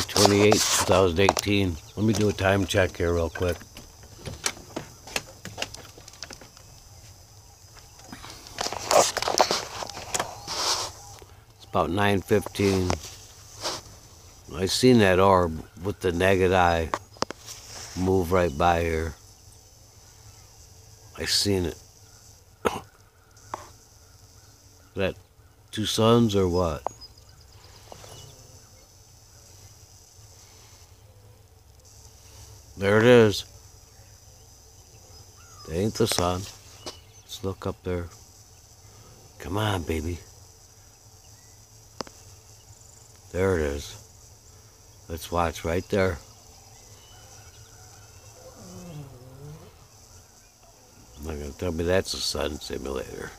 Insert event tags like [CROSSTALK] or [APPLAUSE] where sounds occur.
328, 2018. Let me do a time check here real quick. It's about 9.15. I seen that orb with the naked eye move right by here. I seen it. [COUGHS] that two suns or what? There it is. They ain't the sun. Let's look up there. Come on, baby. There it is. Let's watch right there. I'm not gonna tell me that's a sun simulator.